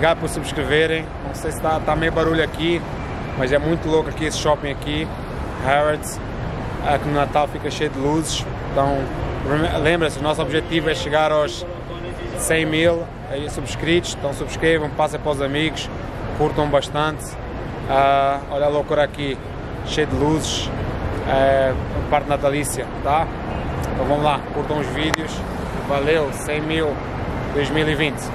Obrigado por subscreverem. Não sei se está tá meio barulho aqui, mas é muito louco aqui esse shopping aqui, Harrods. Aqui no Natal fica cheio de luzes. Então, lembra-se, o nosso objetivo é chegar aos 100 mil subscritos. Então, subscrevam, passem para os amigos, curtam bastante. Uh, olha a loucura aqui, cheio de luzes. Uh, parte natalícia, tá? Então vamos lá, curtam os vídeos. Valeu, 100 mil 2020.